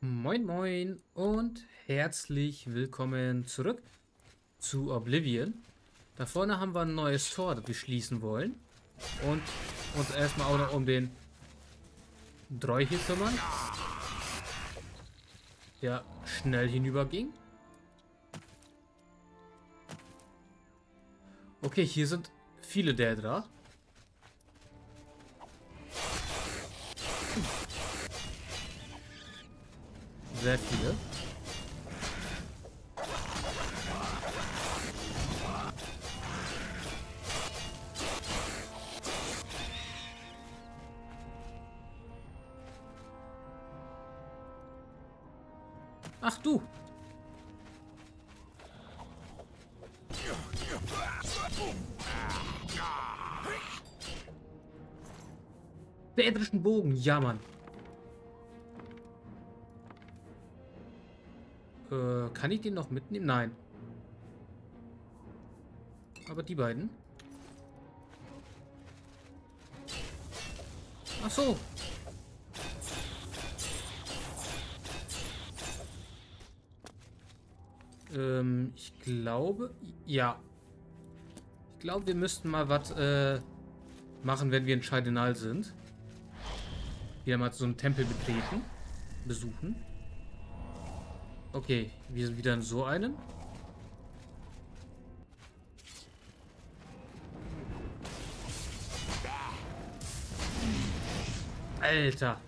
Moin Moin und herzlich willkommen zurück zu Oblivion. Da vorne haben wir ein neues Tor, das wir schließen wollen. Und uns erstmal auch noch um den Dreu hier kümmern. Der schnell hinüberging. Okay, hier sind viele Dädra. Sehr viele. Ach du. Bädrischen Bogen, ja Mann. Kann ich den noch mitnehmen? Nein. Aber die beiden? Ach so. Ähm, ich glaube, ja. Ich glaube, wir müssten mal was äh, machen, wenn wir in Scheidenal sind. Wieder mal so einen Tempel betreten, besuchen. Okay, wir sind wieder in so einem. Alter.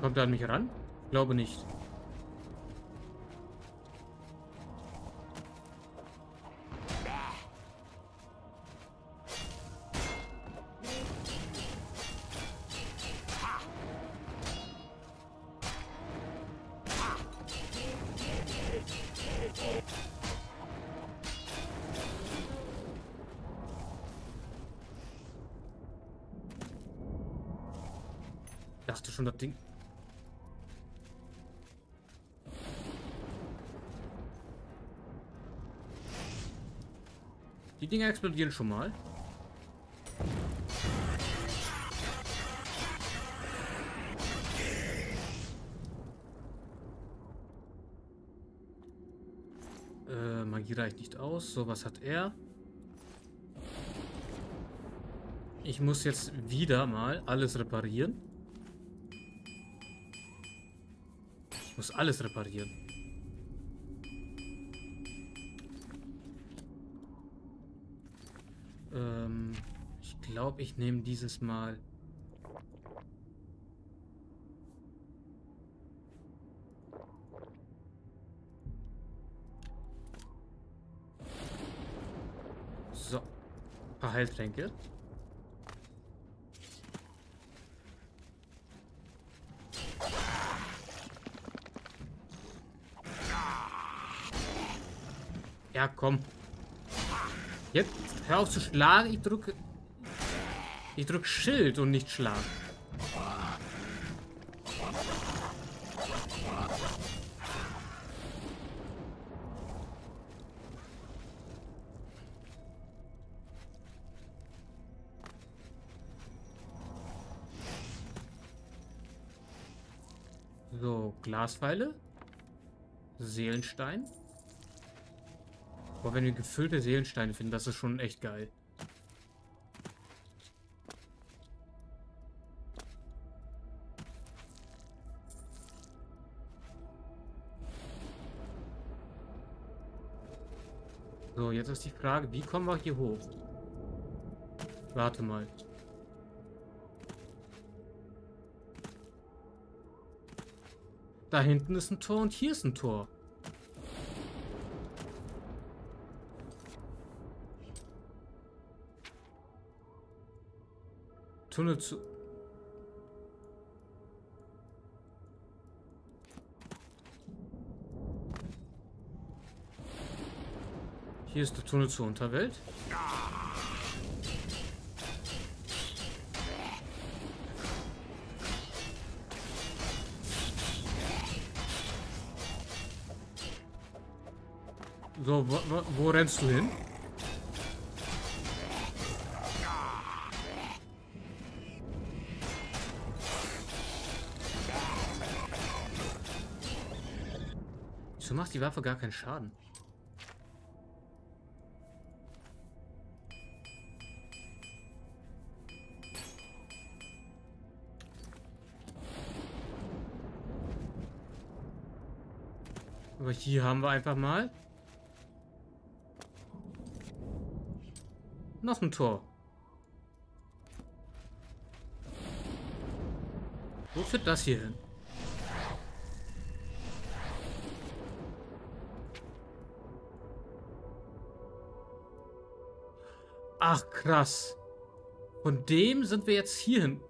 Kommt er an mich ran? Glaube nicht. Dinger explodieren schon mal. Äh, Magie reicht nicht aus. So, was hat er? Ich muss jetzt wieder mal alles reparieren. Ich muss alles reparieren. Glaube, ich nehme dieses Mal... So. Ein paar Heiltränke. Ja, komm. Jetzt hör auf zu schlagen. Ich drücke. Ich drücke Schild und nicht Schlag. So, Glaspfeile. Seelenstein. Boah, wenn wir gefüllte Seelensteine finden, das ist schon echt geil. Ist die Frage, wie kommen wir hier hoch? Warte mal. Da hinten ist ein Tor und hier ist ein Tor. Tunnel zu... Hier ist der Tunnel zur Unterwelt. So, wo, wo, wo rennst du hin? Wieso macht die Waffe gar keinen Schaden? Hier haben wir einfach mal noch ein Tor. Wo führt das hier hin? Ach, krass. Von dem sind wir jetzt hierhin.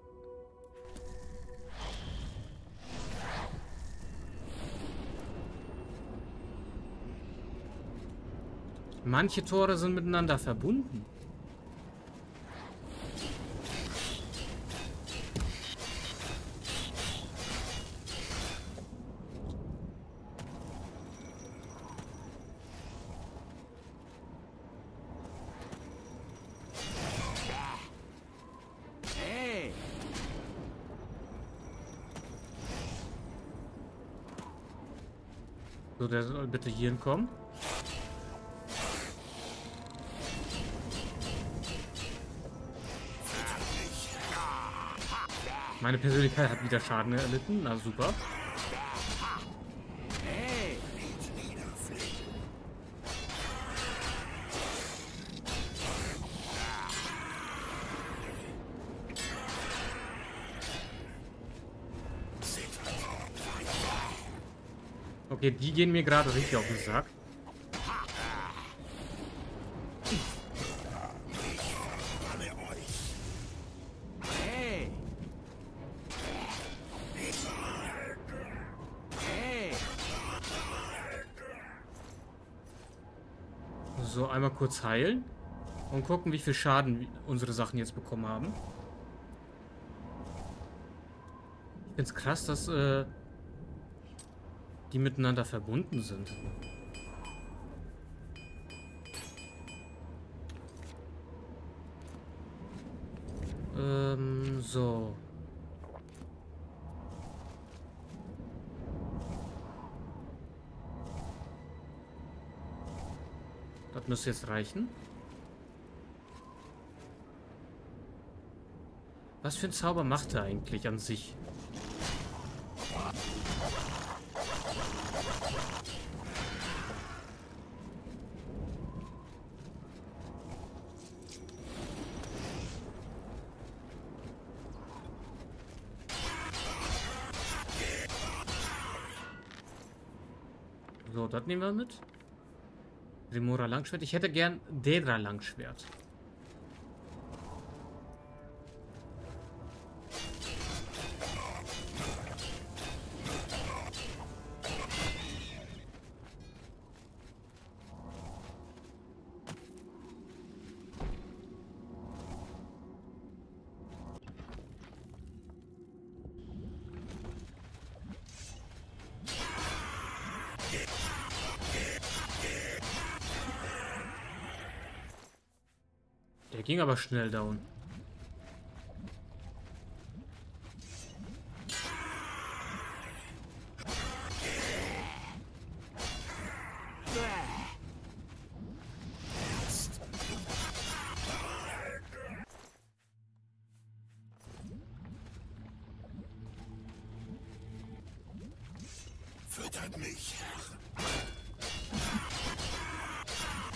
Manche Tore sind miteinander verbunden. So, der soll bitte hierhin kommen. Meine Persönlichkeit hat wieder Schaden erlitten. Na super. Okay, die gehen mir gerade richtig auf den Sack. Kurz heilen. Und gucken, wie viel Schaden unsere Sachen jetzt bekommen haben. Ich finde es krass, dass äh, die miteinander verbunden sind. Ähm, so. Das müsste jetzt reichen. Was für ein Zauber macht er eigentlich an sich? Langschwert. Ich hätte gern Dedra Langschwert. Ging aber schnell down.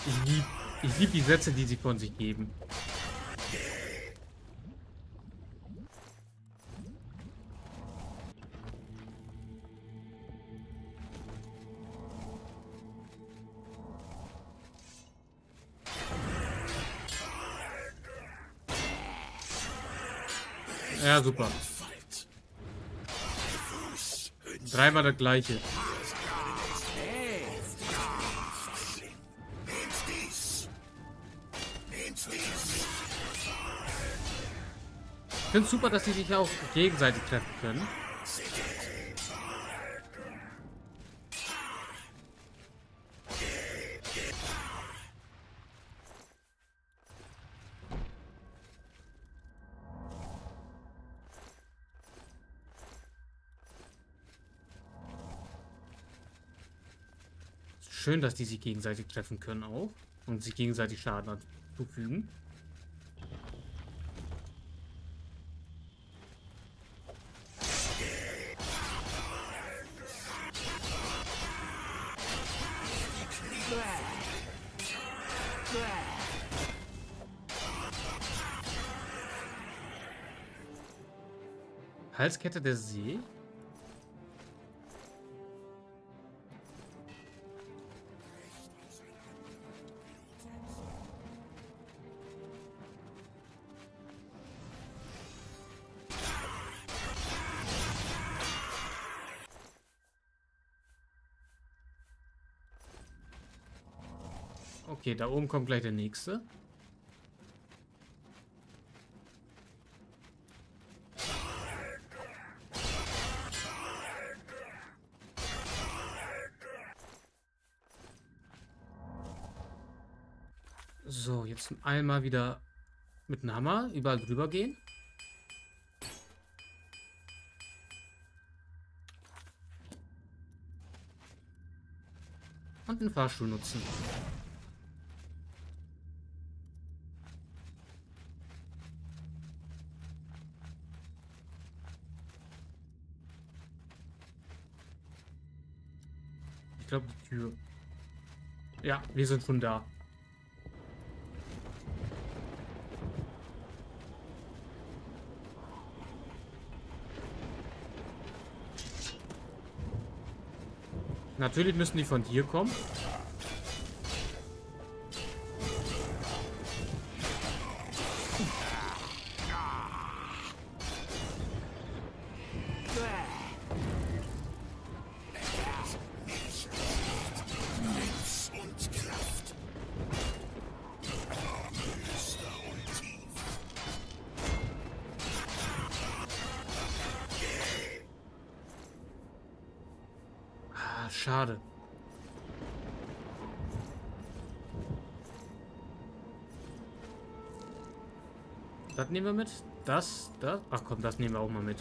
Ich lieb, ich lieb die Sätze, die sie von sich geben. Ja, super. Dreimal gleiche. Dies. Nehmt dies. Ich finde super, dass sie sich auch gegenseitig treffen können. Schön, dass die sich gegenseitig treffen können auch. Und sich gegenseitig Schaden zufügen. Halskette der See. Okay, da oben kommt gleich der nächste. So, jetzt einmal wieder mit dem Hammer überall drüber gehen. Und den Fahrstuhl nutzen. Tür. Ja, wir sind schon da. Natürlich müssen die von hier kommen. Komm, das nehmen wir auch mal mit.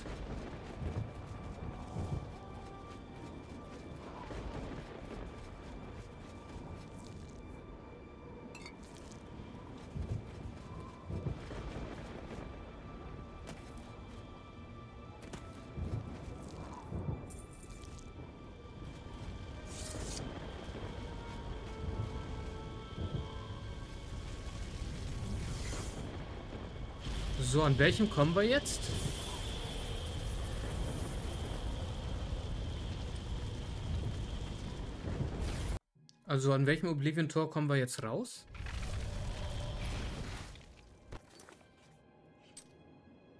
So, an welchem kommen wir jetzt? Also an welchem Oblivion-Tor kommen wir jetzt raus?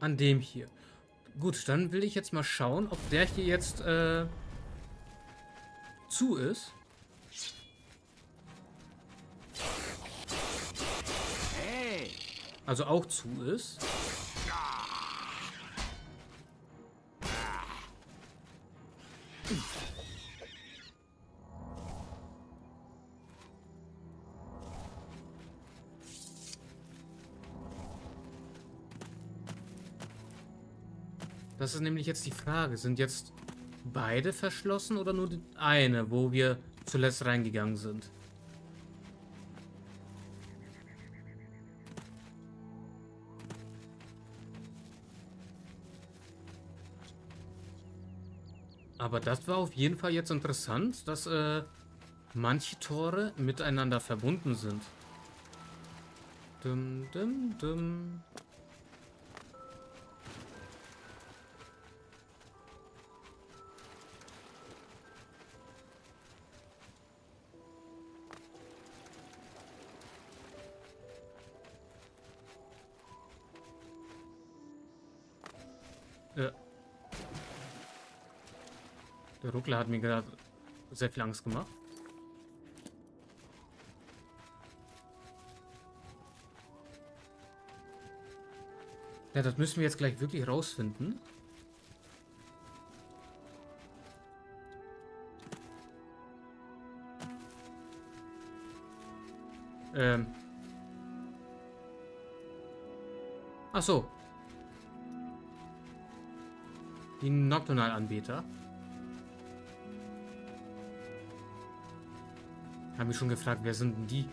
An dem hier. Gut, dann will ich jetzt mal schauen, ob der hier jetzt äh, zu ist. Also auch zu ist. Das ist nämlich jetzt die Frage. Sind jetzt beide verschlossen oder nur die eine, wo wir zuletzt reingegangen sind? Aber das war auf jeden Fall jetzt interessant, dass äh, manche Tore miteinander verbunden sind. Dum, dum, dum. Der Ruckler hat mir gerade sehr viel Angst gemacht. Ja, das müssen wir jetzt gleich wirklich rausfinden. Ähm. Ach so. Die Nocturnal-Anbieter. Hab mich schon gefragt, wer sind denn die?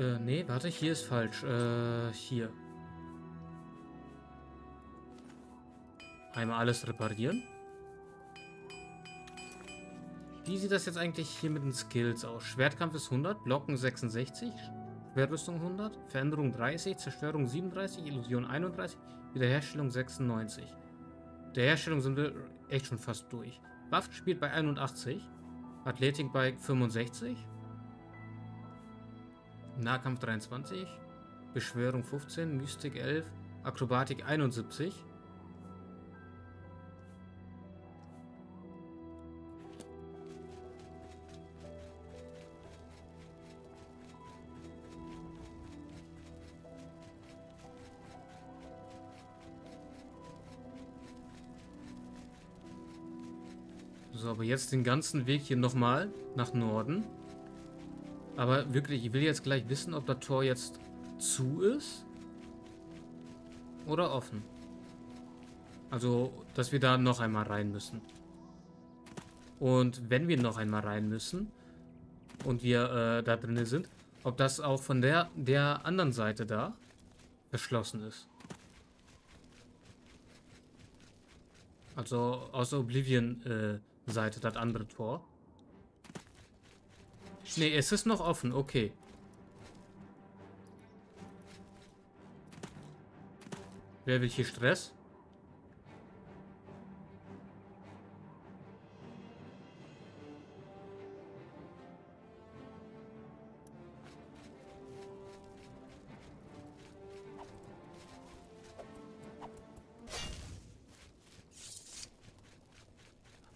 Äh, nee, warte, hier ist falsch. Äh, hier. Einmal alles reparieren. Wie sieht das jetzt eigentlich hier mit den Skills aus? Schwertkampf ist 100, Blocken 66, Schwertrüstung 100, Veränderung 30, Zerstörung 37, Illusion 31, Wiederherstellung 96. Der Herstellung sind wir echt schon fast durch. Waffen spielt bei 81, Athletik bei 65, Nahkampf 23, Beschwörung 15, Mystik 11, Akrobatik 71. So, aber jetzt den ganzen Weg hier nochmal nach Norden. Aber wirklich, ich will jetzt gleich wissen, ob das Tor jetzt zu ist oder offen. Also, dass wir da noch einmal rein müssen. Und wenn wir noch einmal rein müssen und wir äh, da drinnen sind, ob das auch von der, der anderen Seite da verschlossen ist. Also aus der Oblivion-Seite, äh, das andere Tor. Nee, es ist noch offen, okay. Wer will hier Stress?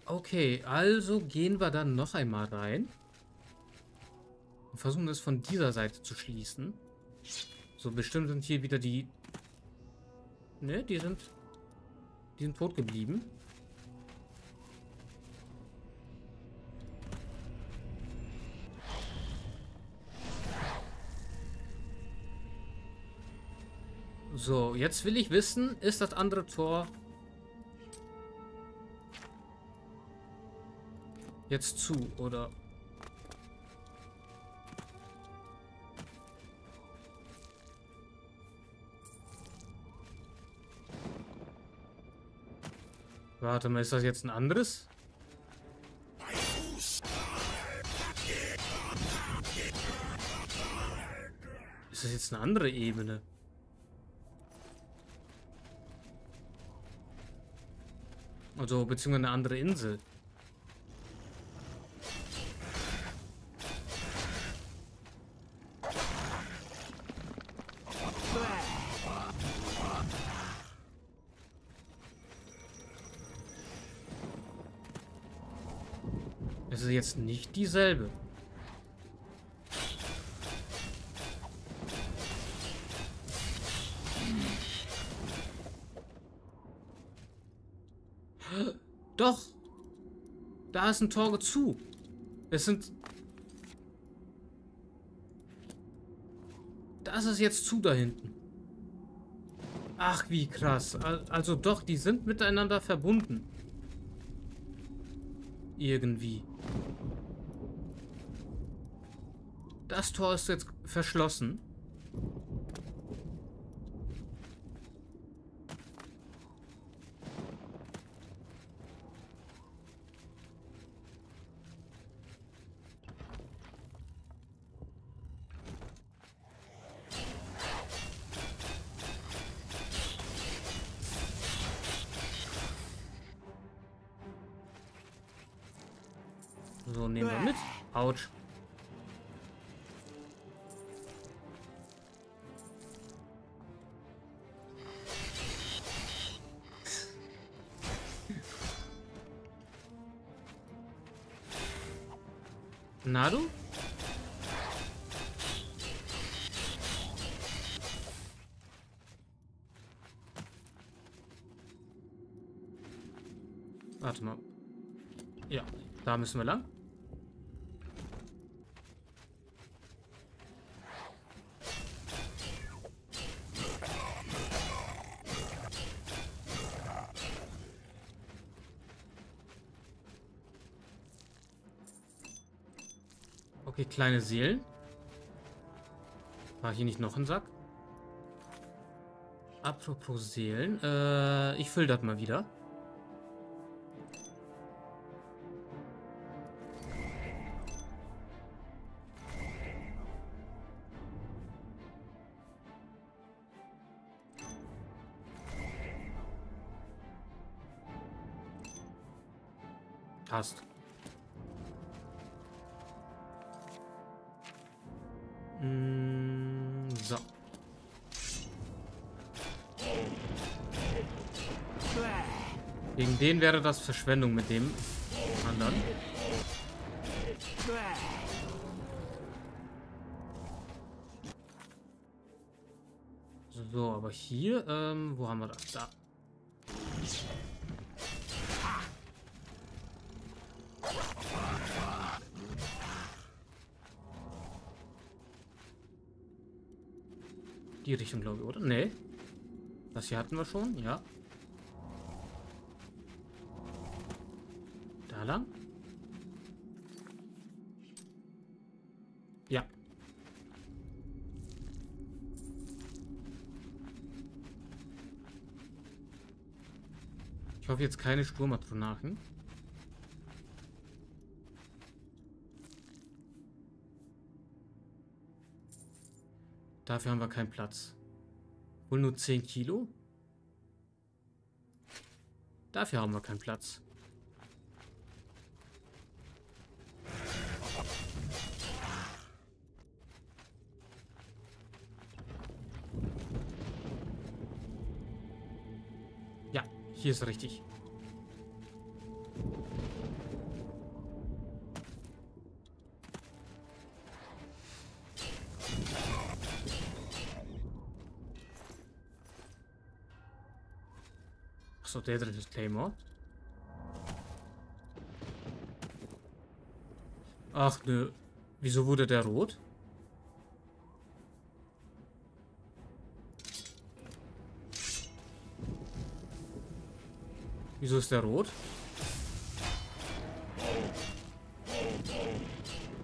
Okay, also gehen wir dann noch einmal rein. Und versuchen es von dieser Seite zu schließen. So, bestimmt sind hier wieder die... Ne, die sind... Die sind tot geblieben. So, jetzt will ich wissen, ist das andere Tor jetzt zu oder Warte mal, ist das jetzt ein anderes? Ist das jetzt eine andere Ebene? Also, beziehungsweise eine andere Insel. Nicht dieselbe. Doch. Da ist ein Tor zu. Es sind... Das ist jetzt zu da hinten. Ach, wie krass. Also doch, die sind miteinander verbunden. Irgendwie. Das Tor ist jetzt verschlossen. Müssen wir lang. Okay, kleine Seelen. War hier nicht noch ein Sack? Apropos Seelen. Äh, ich fülle das mal wieder. Wäre das Verschwendung mit dem anderen. So, aber hier, ähm, wo haben wir das? Da. Die Richtung, glaube ich, oder? Nee. Das hier hatten wir schon, ja. Da lang? Ja. Ich hoffe jetzt keine Sturmatronachen. Dafür haben wir keinen Platz. Wohl nur 10 Kilo? Dafür haben wir keinen Platz. Hier ist richtig. Achso, der drin ist Claymore. Ach nö. Wieso wurde der rot? Wieso ist der rot?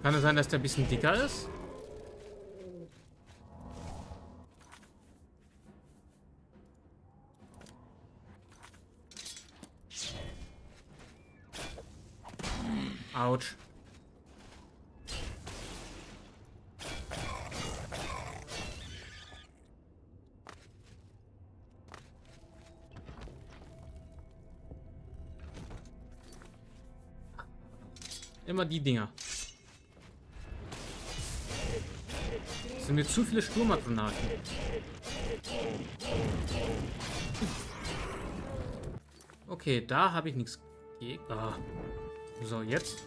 Kann es sein, dass der ein bisschen dicker ist? Autsch. Immer die Dinger. Das sind mir zu viele Sturmatronaten. Okay, da habe ich nichts gegen. Ah. So, jetzt.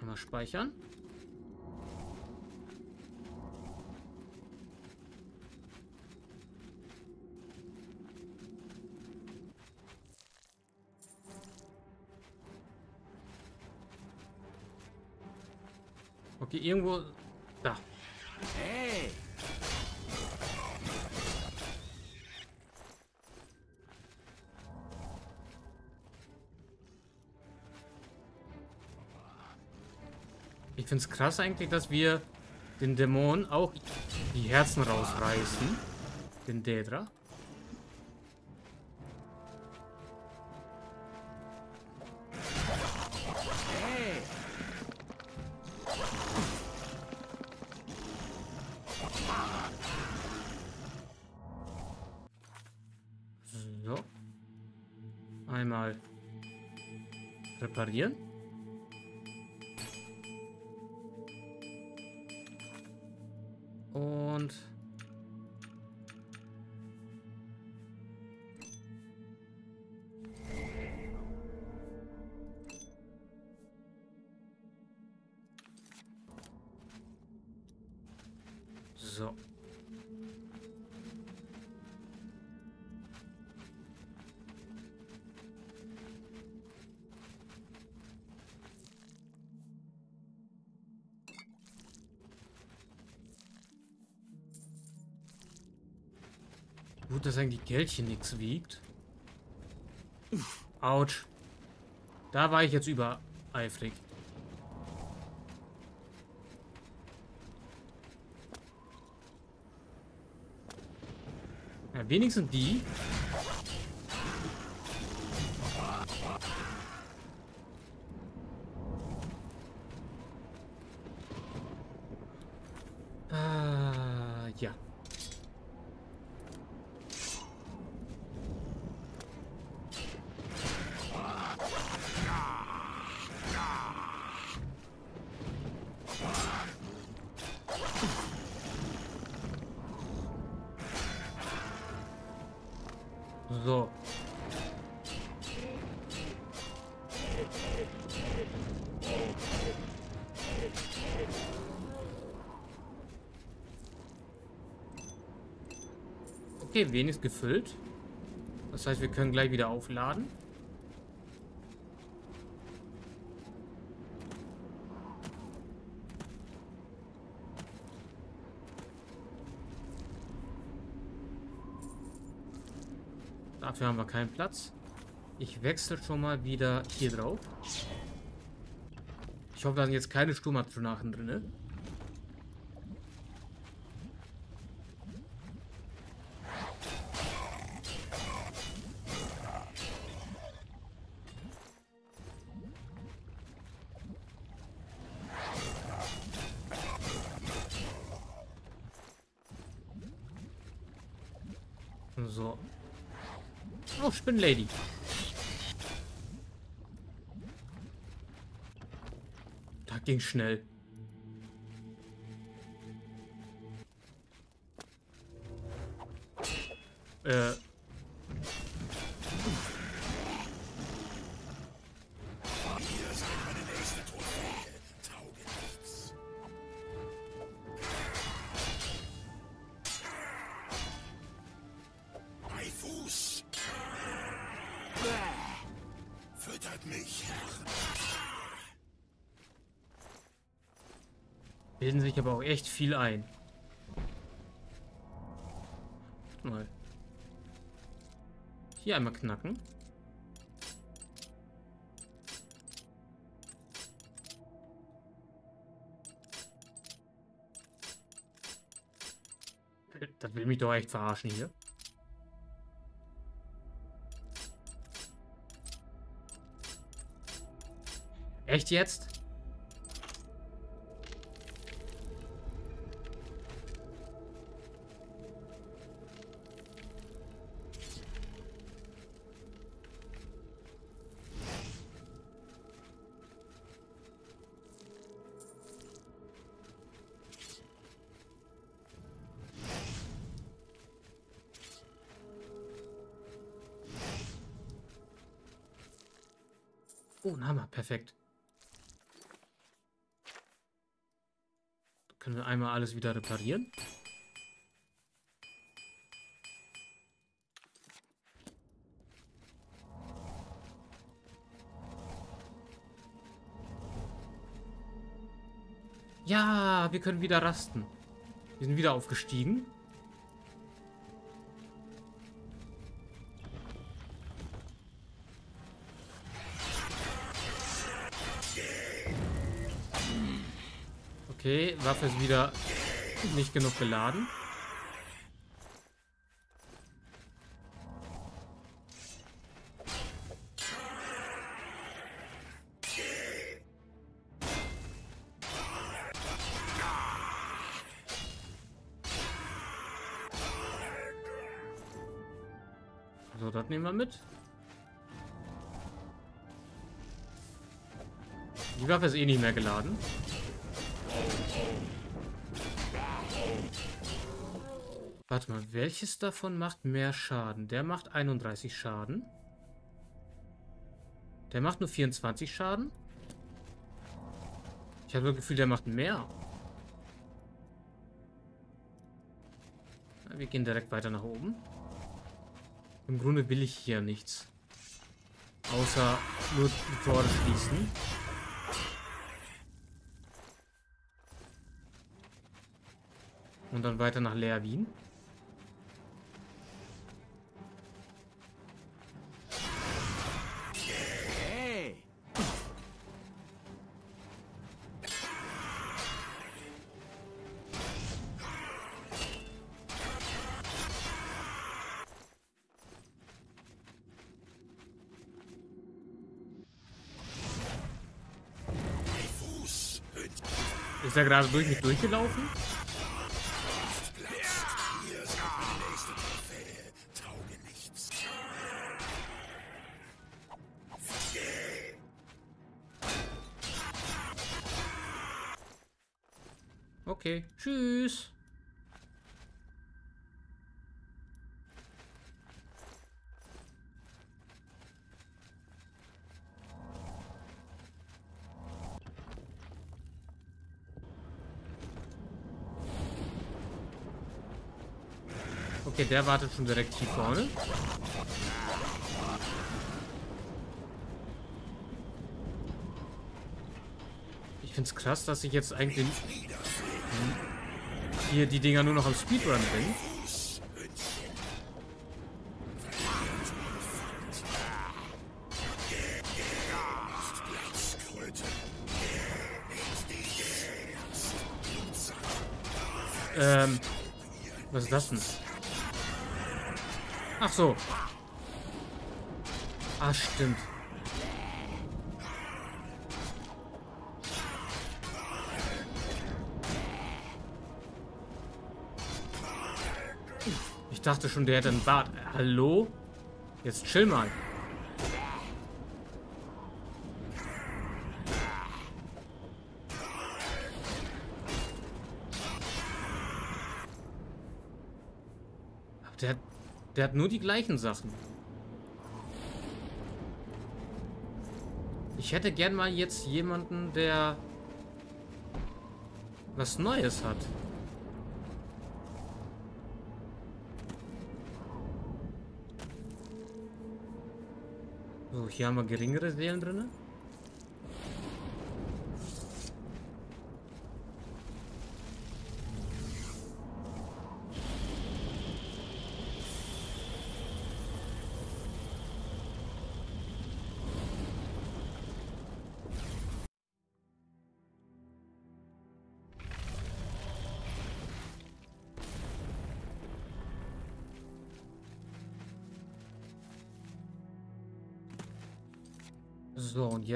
Wir speichern. Okay, irgendwo... Da. Hey! Ich finde es krass eigentlich, dass wir den Dämon auch die Herzen rausreißen. Den Daedra. So. Gut, dass eigentlich Geld hier nichts wiegt. Autsch. Da war ich jetzt übereifrig. Wenigstens die. Okay, wenig gefüllt. Das heißt, wir können gleich wieder aufladen. Dafür haben wir keinen Platz. Ich wechsle schon mal wieder hier drauf. Ich hoffe, da sind jetzt keine Sturmatronachen drin. So. Oh, Spinnlady. Da ging schnell. Sich aber auch echt viel ein. Mal. Hier einmal knacken. Das will mich doch echt verarschen hier. Echt jetzt? Können wir einmal alles wieder reparieren? Ja, wir können wieder rasten. Wir sind wieder aufgestiegen. Okay, Waffe ist wieder nicht genug geladen. So, das nehmen wir mit. Die Waffe ist eh nicht mehr geladen. Warte mal, welches davon macht mehr Schaden? Der macht 31 Schaden. Der macht nur 24 Schaden. Ich habe das Gefühl, der macht mehr. Wir gehen direkt weiter nach oben. Im Grunde will ich hier nichts. Außer nur die Tore schließen. Und dann weiter nach Leerwien. Ist er gerade durch mich durchgelaufen? Okay, der wartet schon direkt hier vorne. Ich find's krass, dass ich jetzt eigentlich hier die Dinger nur noch am Speedrun bin. Ähm, was ist das denn? Ach so. Ah, stimmt. Ich dachte schon, der hätte einen Bart. Hallo? Jetzt chill mal. Aber Der, der hat nur die gleichen Sachen. Ich hätte gern mal jetzt jemanden, der was Neues hat. So, hier haben wir geringere Seelen drin.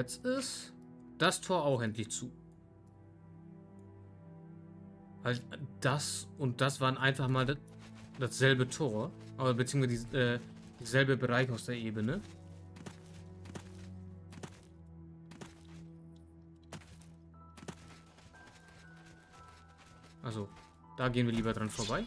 Jetzt ist das Tor auch endlich zu. Weil das und das waren einfach mal das, dasselbe Tor. Aber beziehungsweise die, äh, dieselbe Bereich aus der Ebene. Also, da gehen wir lieber dran vorbei.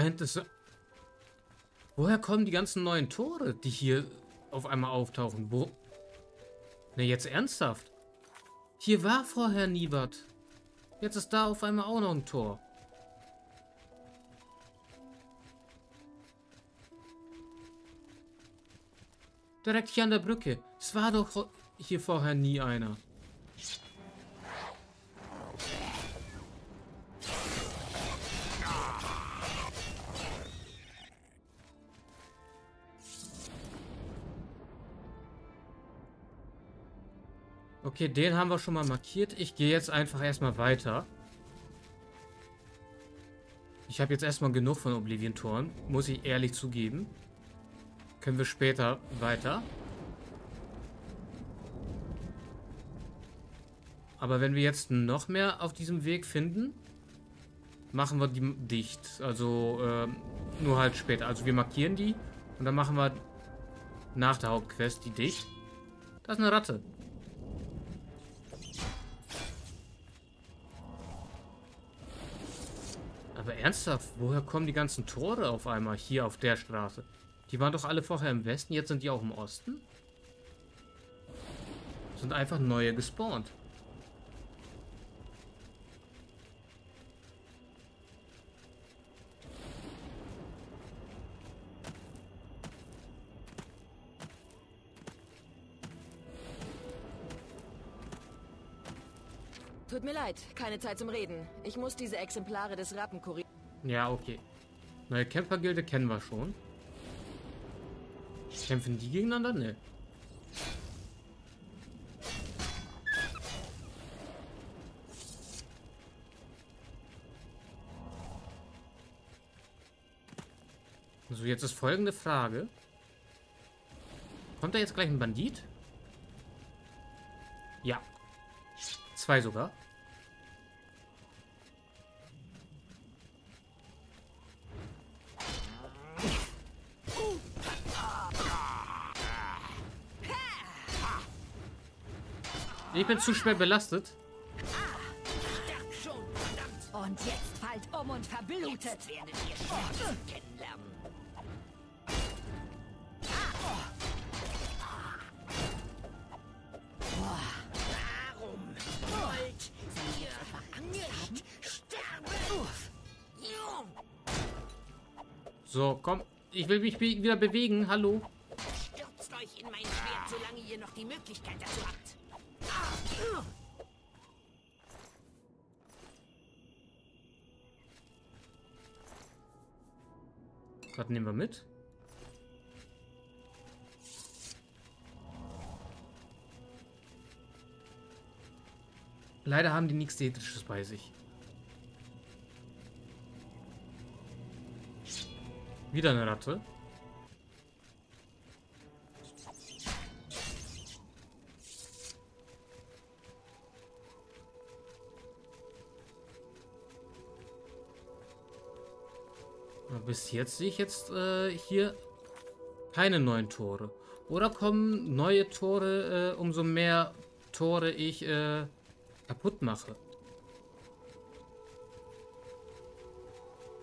Da hinten ist... Woher kommen die ganzen neuen Tore, die hier auf einmal auftauchen? Wo... Ne, jetzt ernsthaft? Hier war vorher nie was. Jetzt ist da auf einmal auch noch ein Tor. Direkt hier an der Brücke. Es war doch hier vorher nie einer. Okay, den haben wir schon mal markiert. Ich gehe jetzt einfach erstmal weiter. Ich habe jetzt erstmal genug von Oblivion-Toren, muss ich ehrlich zugeben. Können wir später weiter. Aber wenn wir jetzt noch mehr auf diesem Weg finden, machen wir die dicht. Also äh, nur halt später. Also wir markieren die und dann machen wir nach der Hauptquest die dicht. Das ist eine Ratte. Aber ernsthaft, woher kommen die ganzen Tore auf einmal hier auf der Straße? Die waren doch alle vorher im Westen, jetzt sind die auch im Osten? Sind einfach neue gespawnt. Tut mir leid, keine Zeit zum Reden. Ich muss diese Exemplare des Rappenkuriers. Ja, okay. Neue Kämpfergilde kennen wir schon. Kämpfen die gegeneinander? Ne. So, jetzt ist folgende Frage. Kommt da jetzt gleich ein Bandit? Ja. Zwei sogar. Ich bin zu schwer belastet. Und jetzt fallt um und verblutet. Warum wollt ihr nicht sterben? So, komm. Ich will mich wieder bewegen. Hallo. Stürzt euch in mein Schwert, solange ihr noch die Möglichkeit dazu habt. Was nehmen wir mit? Leider haben die nichts Ethisches bei sich. Wieder eine Ratte. Bis jetzt sehe ich jetzt äh, hier keine neuen Tore. Oder kommen neue Tore, äh, umso mehr Tore ich äh, kaputt mache.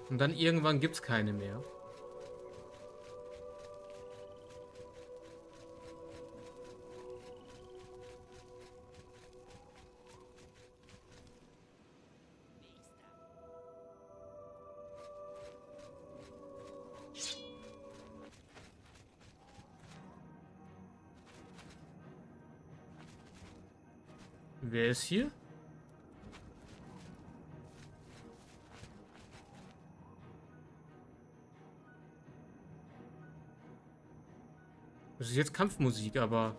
Und dann irgendwann gibt es keine mehr. Wer ist hier? Das ist jetzt Kampfmusik, aber...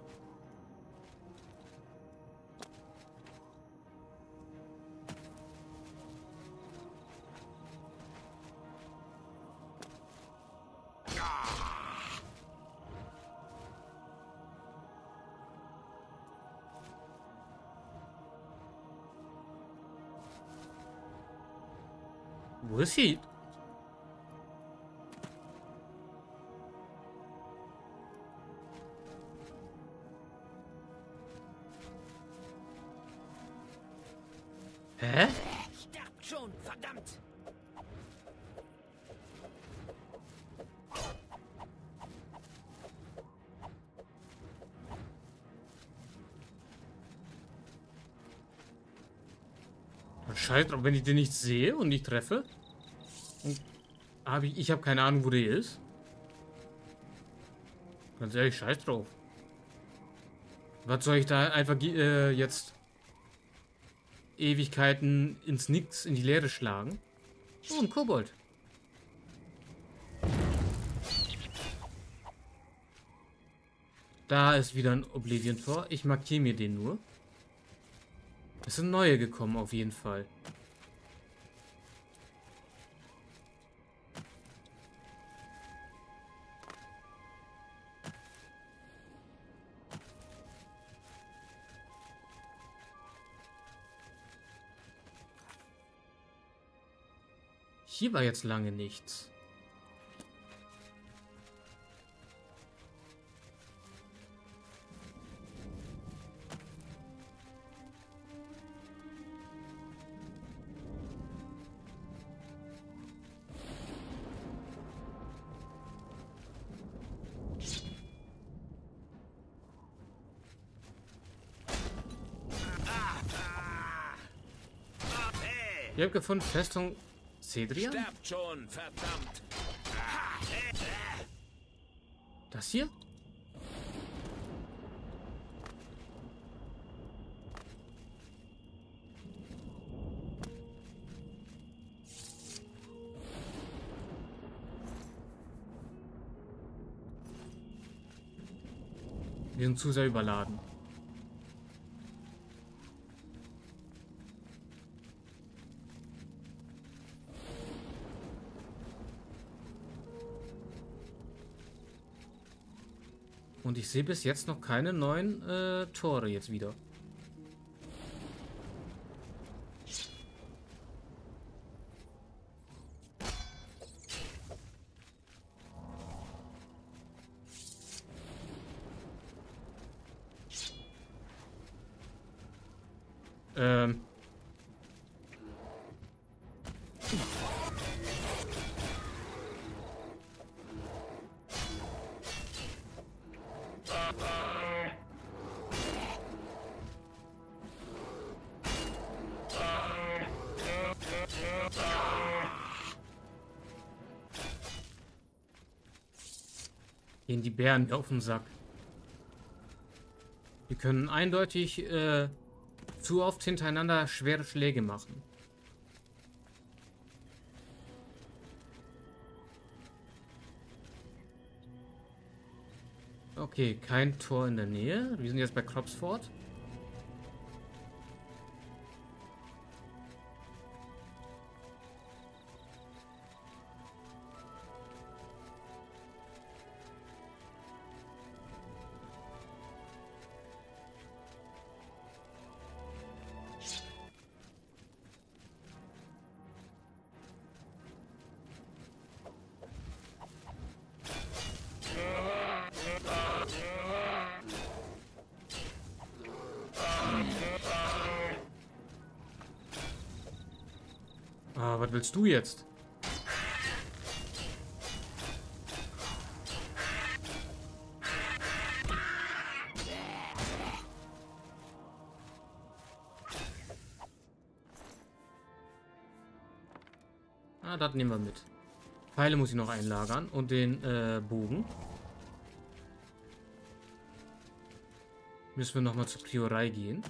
Wo ist sie? Hä? Sterbt schon, verdammt! Scheiße, wenn ich den nicht sehe und nicht treffe. Hab ich ich habe keine Ahnung, wo der ist. Ganz ehrlich, scheiß drauf. Was soll ich da einfach äh, jetzt Ewigkeiten ins Nix, in die Leere schlagen? Oh, ein Kobold. Da ist wieder ein Oblivion-Tor. Ich markiere mir den nur. Es sind neue gekommen, auf jeden Fall. Hier war jetzt lange nichts. Ihr habt gefunden Festung Cedrian? Sterbt schon, verdammt! Das hier? Wir sind zu sehr überladen. Ich sehe bis jetzt noch keine neuen äh, Tore jetzt wieder. Bären auf den Sack. Wir können eindeutig äh, zu oft hintereinander schwere Schläge machen. Okay, kein Tor in der Nähe. Wir sind jetzt bei Cropsford. Was willst du jetzt? Ah, das nehmen wir mit. Pfeile muss ich noch einlagern und den äh, Bogen. Müssen wir nochmal zur Priorei gehen.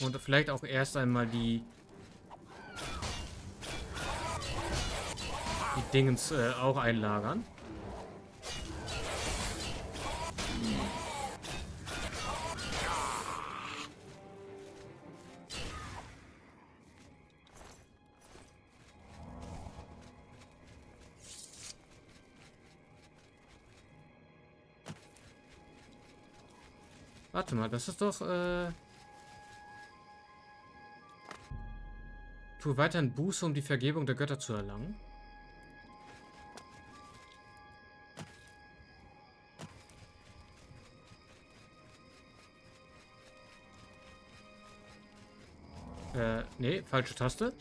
Und vielleicht auch erst einmal die die Dingens äh, auch einlagern. Warte mal, das ist doch äh Tue weiterhin Buße, um die Vergebung der Götter zu erlangen. Äh, nee, falsche Taste.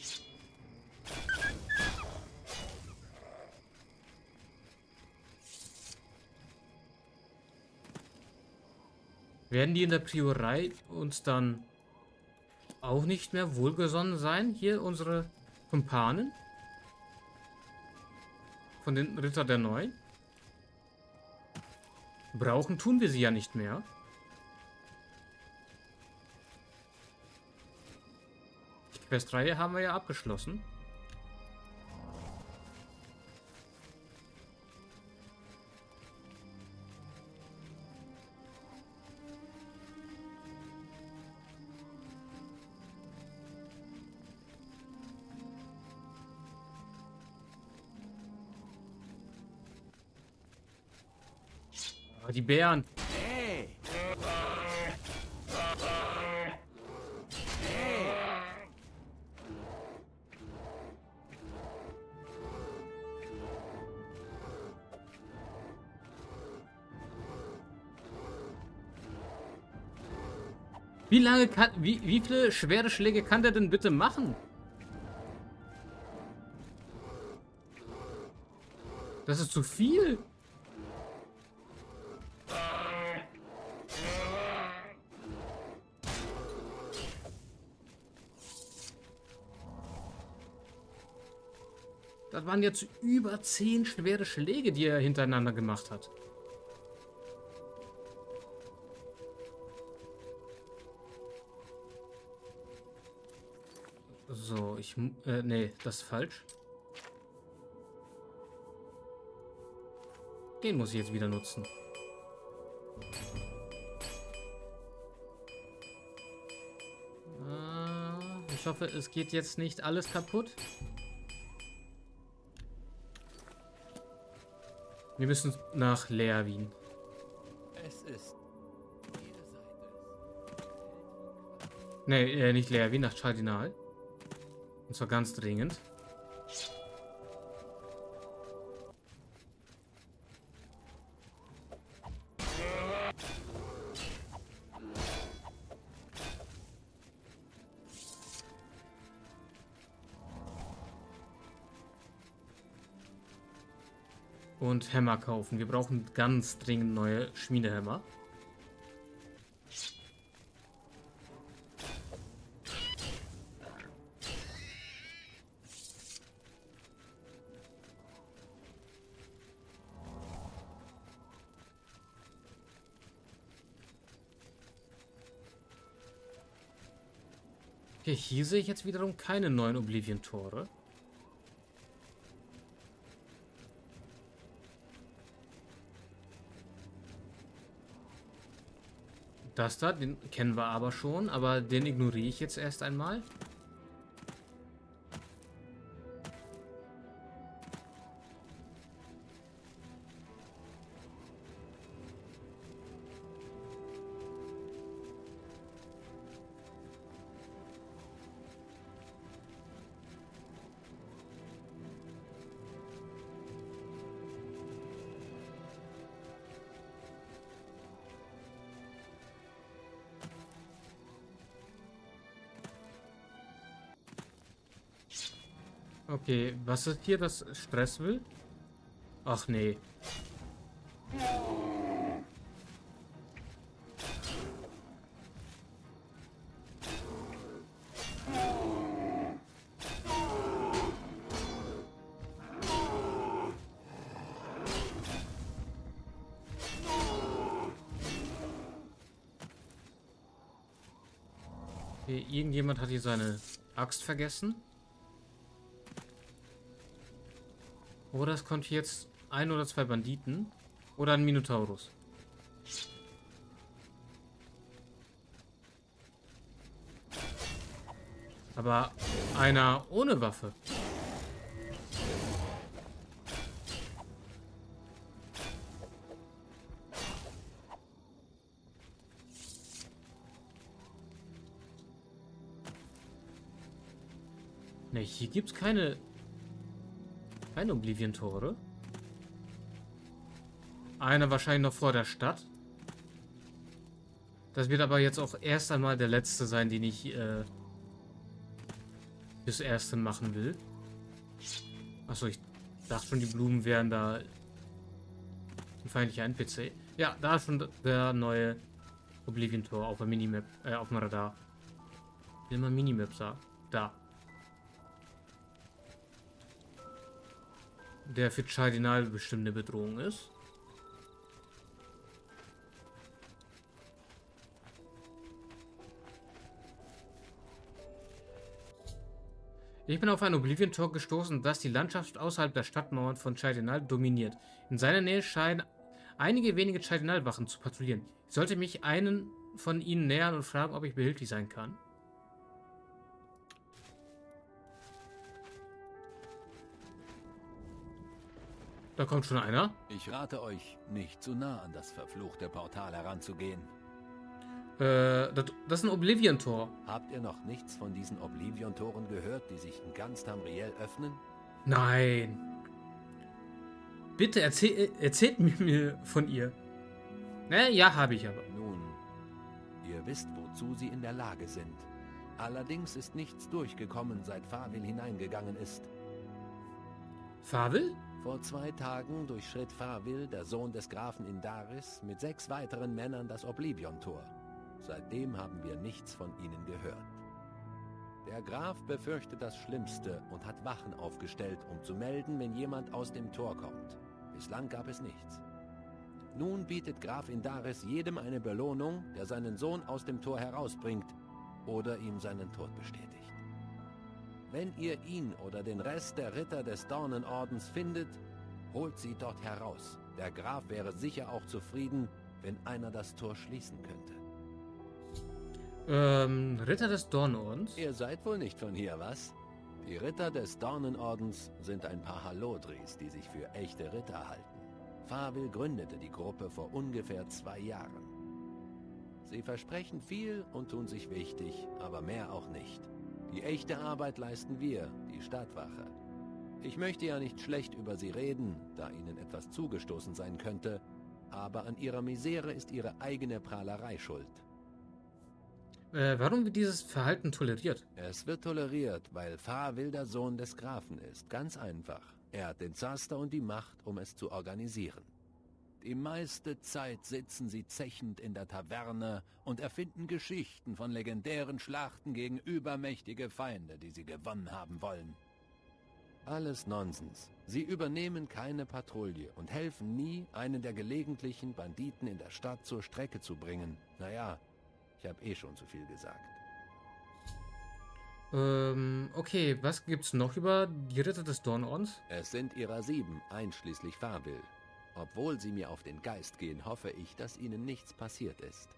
Werden die in der Priorei uns dann auch nicht mehr wohlgesonnen sein? Hier unsere Kumpanen? Von den Ritter der Neu? Brauchen tun wir sie ja nicht mehr. Die Questreihe haben wir ja abgeschlossen. Die Bären. Wie lange kann, wie, wie viele schwere Schläge kann der denn bitte machen? Das ist zu viel. Waren jetzt über zehn schwere Schläge, die er hintereinander gemacht hat. So, ich... Äh, nee, das ist falsch. Den muss ich jetzt wieder nutzen. Äh, ich hoffe, es geht jetzt nicht alles kaputt. Wir müssen nach Leerwin. Es ist. Jede Seite. Ne, äh, nicht Leerwin, nach Chardinal. Und zwar ganz dringend. Und Hämmer kaufen. Wir brauchen ganz dringend neue Schmiedehämmer. Okay, hier sehe ich jetzt wiederum keine neuen Oblivion-Tore. Das da, den kennen wir aber schon, aber den ignoriere ich jetzt erst einmal. Okay, was ist hier das Stress will? Ach nee. Okay, irgendjemand hat hier seine Axt vergessen. Oder es kommt jetzt ein oder zwei Banditen. Oder ein Minotaurus. Aber einer ohne Waffe. Ne, hier gibt's keine keine Oblivion-Tore. Einer wahrscheinlich noch vor der Stadt. Das wird aber jetzt auch erst einmal der letzte sein, den ich äh, bis erste machen will. Achso, ich dachte schon, die Blumen wären da ein feindlicher NPC. Ja, da ist schon der neue Oblivion-Tor auf der Minimap, äh, auf dem Radar. Will man Minimap sagen? Da. Der für Chardinal bestimmt eine Bedrohung ist. Ich bin auf ein Oblivion-Tor gestoßen, das die Landschaft außerhalb der Stadtmauern von Chardinal dominiert. In seiner Nähe scheinen einige wenige Chardinal-Wachen zu patrouillieren. Ich sollte mich einen von ihnen nähern und fragen, ob ich behilflich sein kann. Da kommt schon einer. Ich rate euch, nicht zu nah an das verfluchte Portal heranzugehen. Äh, das, das ist ein Oblivion-Tor. Habt ihr noch nichts von diesen Oblivion-Toren gehört, die sich in ganz Tamriel öffnen? Nein. Bitte erzähl, erzählt mir von ihr. Ne, ja, habe ich aber. Nun, ihr wisst, wozu sie in der Lage sind. Allerdings ist nichts durchgekommen, seit Favil hineingegangen ist. Favel? Vor zwei Tagen durchschritt Favil, der Sohn des Grafen Indaris, mit sechs weiteren Männern das Oblivion-Tor. Seitdem haben wir nichts von ihnen gehört. Der Graf befürchtet das Schlimmste und hat Wachen aufgestellt, um zu melden, wenn jemand aus dem Tor kommt. Bislang gab es nichts. Nun bietet Graf Indaris jedem eine Belohnung, der seinen Sohn aus dem Tor herausbringt oder ihm seinen Tod bestätigt. Wenn ihr ihn oder den Rest der Ritter des Dornenordens findet, holt sie dort heraus. Der Graf wäre sicher auch zufrieden, wenn einer das Tor schließen könnte. Ähm, Ritter des Dornenordens? Ihr seid wohl nicht von hier, was? Die Ritter des Dornenordens sind ein paar Halodris, die sich für echte Ritter halten. Fawil gründete die Gruppe vor ungefähr zwei Jahren. Sie versprechen viel und tun sich wichtig, aber mehr auch nicht. Die echte Arbeit leisten wir, die Stadtwache. Ich möchte ja nicht schlecht über sie reden, da ihnen etwas zugestoßen sein könnte, aber an ihrer Misere ist ihre eigene Prahlerei schuld. Äh, warum wird dieses Verhalten toleriert? Es wird toleriert, weil Fawil der Sohn des Grafen ist. Ganz einfach. Er hat den Zaster und die Macht, um es zu organisieren. Die meiste Zeit sitzen sie zechend in der Taverne und erfinden Geschichten von legendären Schlachten gegen übermächtige Feinde, die sie gewonnen haben wollen. Alles Nonsens. Sie übernehmen keine Patrouille und helfen nie, einen der gelegentlichen Banditen in der Stadt zur Strecke zu bringen. Naja, ich habe eh schon zu viel gesagt. Ähm, okay, was gibt's noch über die Ritter des Dornordens? Es sind ihrer sieben, einschließlich Fabel. Obwohl sie mir auf den Geist gehen, hoffe ich, dass ihnen nichts passiert ist.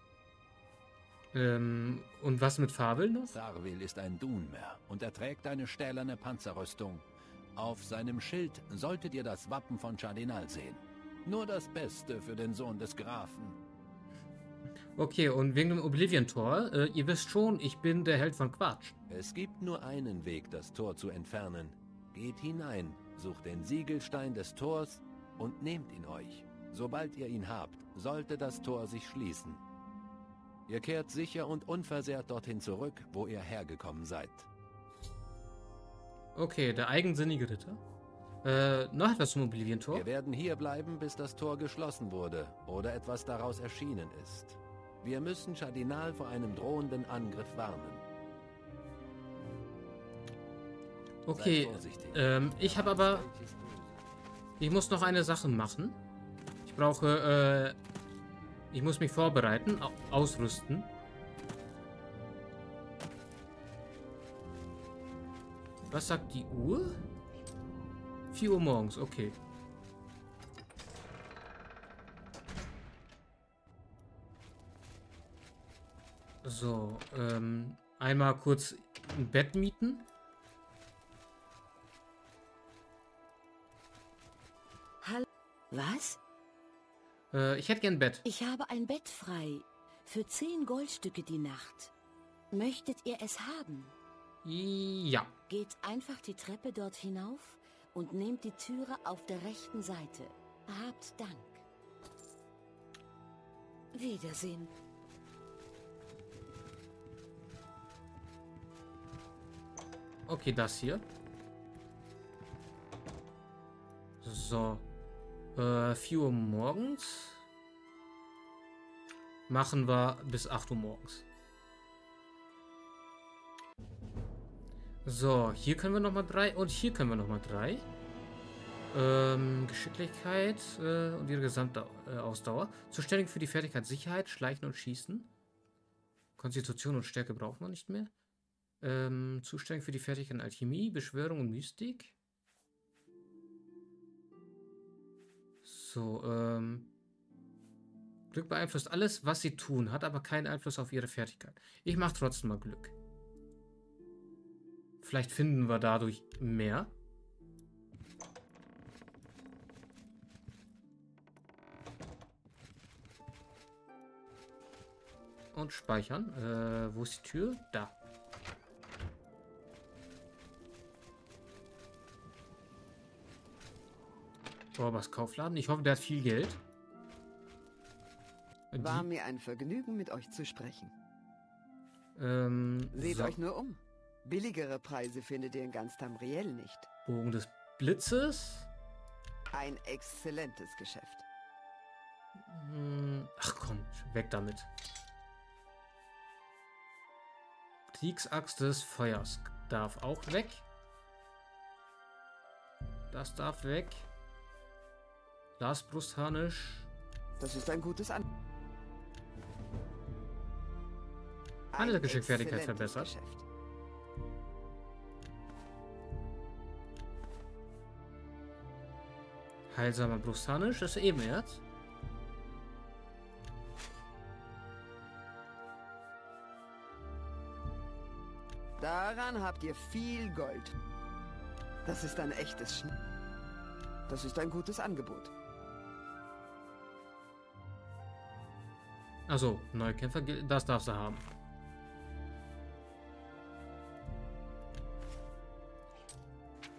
Ähm, und was mit Fabel noch? Sarvil ist ein Dunmer und er trägt eine stählerne Panzerrüstung. Auf seinem Schild solltet ihr das Wappen von Chardinal sehen. Nur das Beste für den Sohn des Grafen. Okay, und wegen dem Oblivion-Tor, äh, ihr wisst schon, ich bin der Held von Quatsch. Es gibt nur einen Weg, das Tor zu entfernen. Geht hinein, sucht den Siegelstein des Tors und nehmt ihn euch. Sobald ihr ihn habt, sollte das Tor sich schließen. Ihr kehrt sicher und unversehrt dorthin zurück, wo ihr hergekommen seid. Okay, der eigensinnige Ritter. Äh, noch etwas zum Oblivion-Tor? Wir werden hier bleiben, bis das Tor geschlossen wurde oder etwas daraus erschienen ist. Wir müssen Chardinal vor einem drohenden Angriff warnen. Okay, ähm, ich habe aber... Ich muss noch eine Sache machen. Ich brauche, äh... Ich muss mich vorbereiten, au ausrüsten. Was sagt die Uhr? 4 Uhr morgens, okay. So, ähm, einmal kurz ein Bett mieten. Was? Äh, ich hätte gern ein Bett. Ich habe ein Bett frei. Für zehn Goldstücke die Nacht. Möchtet ihr es haben? Ja. Geht einfach die Treppe dort hinauf und nehmt die Türe auf der rechten Seite. Habt Dank. Wiedersehen. Okay, das hier. So. Äh, 4 Uhr morgens. Machen wir bis 8 Uhr morgens. So, hier können wir nochmal drei und hier können wir nochmal drei. Ähm, Geschicklichkeit äh, und ihre gesamte äh. Zuständig für die Fertigkeit Sicherheit, Schleichen und Schießen. Konstitution und Stärke brauchen wir nicht mehr. Ähm, zuständig für die Fertigkeiten Alchemie, Beschwörung und Mystik. So, ähm. Glück beeinflusst alles, was sie tun, hat aber keinen Einfluss auf ihre Fertigkeit. Ich mache trotzdem mal Glück. Vielleicht finden wir dadurch mehr. Und speichern. Äh, wo ist die Tür? Da. Robbers Kaufladen. Ich hoffe, der hat viel Geld. Die- War mir ein Vergnügen, mit euch zu sprechen. ähm, Seht so. euch nur um. Billigere Preise findet ihr in ganz Tamriel nicht. Bogen des Blitzes. Ein exzellentes Geschäft. Hm, Ach komm, weg damit. Kriegsaxt des Feuers darf auch weg. Das darf weg. Glasbrustharnisch. Das ist ein gutes An. Meine Ein Geschickfertigkeit exzellentes verbessert. Geschäft. Heilsamer Brustharnisch ist Ebenerz. Daran habt ihr viel Gold. Das ist ein echtes Schn Das ist ein gutes Angebot. Also, neue Kämpfer, das darfst du haben.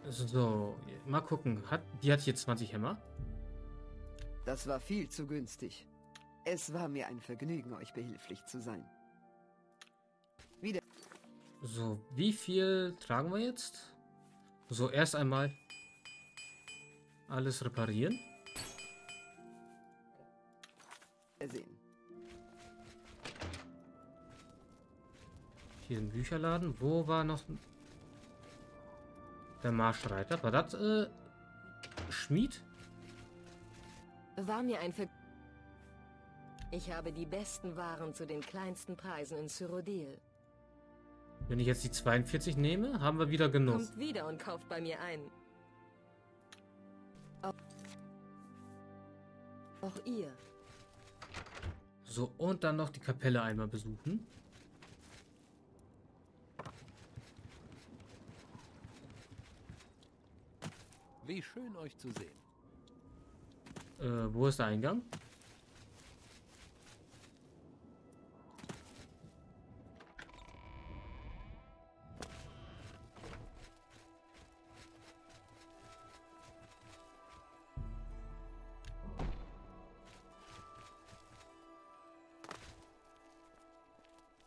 So, mal gucken. Hat, die hat hier 20 Hämmer. Das war viel zu günstig. Es war mir ein Vergnügen, euch behilflich zu sein. Wieder. So, wie viel tragen wir jetzt? So, erst einmal alles reparieren. Hier ein Bücherladen. Wo war noch der Marschreiter? War das äh, Schmied? War mir ein Ver Ich habe die besten Waren zu den kleinsten Preisen in Cyrodiil. Wenn ich jetzt die 42 nehme, haben wir wieder genug. Kommt wieder und kauft bei mir ein. Auch, auch ihr. So, und dann noch die Kapelle einmal besuchen. Wie schön euch zu sehen. Äh, wo ist der Eingang?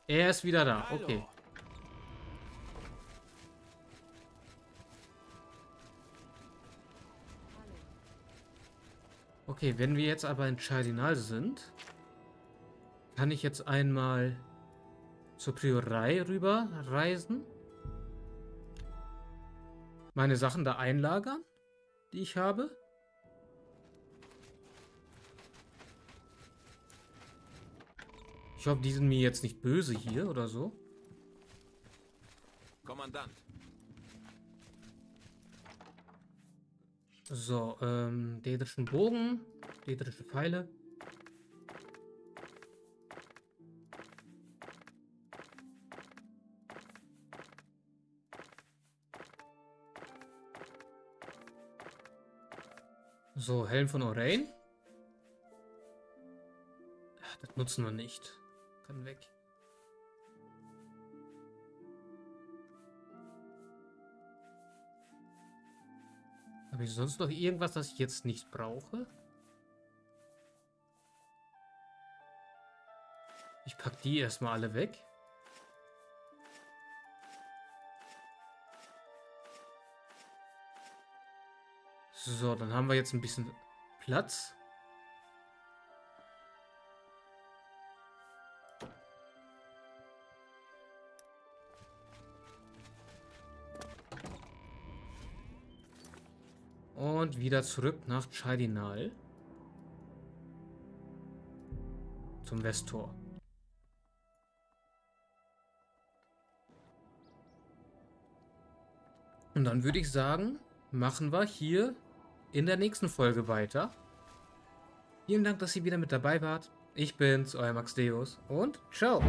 Er ist wieder da. Okay. Okay, wenn wir jetzt aber in Chardinal sind, kann ich jetzt einmal zur Priorei rüber reisen. Meine Sachen da einlagern, die ich habe. Ich hoffe, die sind mir jetzt nicht böse hier oder so. Kommandant. So, ähm, dädrischen Bogen, dädrische Pfeile. So, Helm von Orain. Das nutzen wir nicht kann weg. Habe ich sonst noch irgendwas, das ich jetzt nicht brauche? Ich packe die erstmal alle weg. So, dann haben wir jetzt ein bisschen Platz. Und wieder zurück nach Chardinal. Zum Westtor. Und dann würde ich sagen, machen wir hier in der nächsten Folge weiter. Vielen Dank, dass ihr wieder mit dabei wart. Ich bin's, euer Max Deus und ciao.